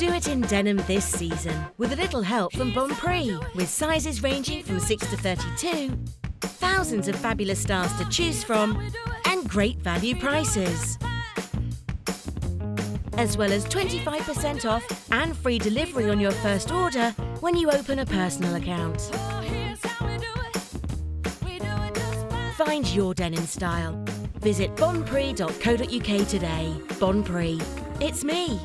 Do it in denim this season with a little help from Bonprix. With sizes ranging from 6 to 32, thousands of fabulous styles to choose from, and great value prices. As well as 25% off and free delivery on your first order when you open a personal account. Find your denim style. Visit bonprix.co.uk today. Bonprix, It's me.